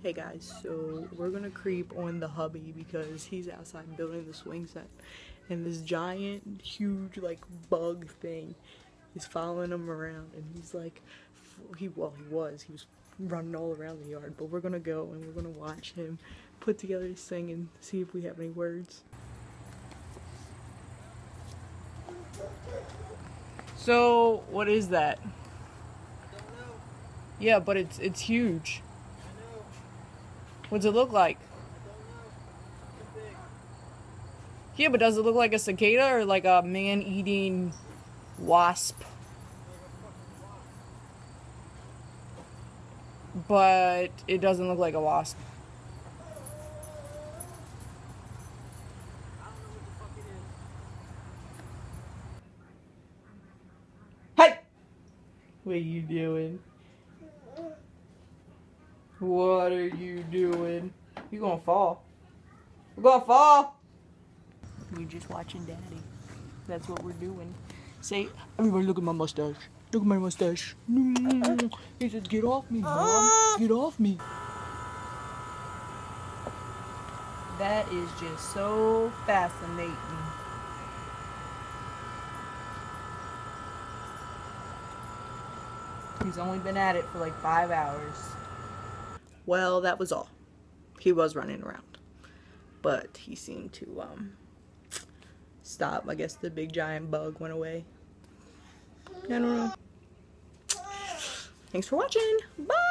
Hey guys, so we're gonna creep on the hubby because he's outside building the swing set, and this giant, huge like bug thing is following him around, and he's like, he well he was he was running all around the yard, but we're gonna go and we're gonna watch him put together this thing and see if we have any words. So what is that? I don't know. Yeah, but it's it's huge. What's it look like? Yeah, but does it look like a cicada or like a man-eating wasp? But it doesn't look like a wasp. Hey! What are you doing? What are you doing? You gonna fall. We're gonna fall. We're just watching daddy. That's what we're doing. Say, everybody look at my mustache. Look at my mustache. He says, get off me, mom. Get off me. That is just so fascinating. He's only been at it for like five hours. Well, that was all. He was running around. But he seemed to um stop. I guess the big giant bug went away. I don't know. Thanks for watching. Bye!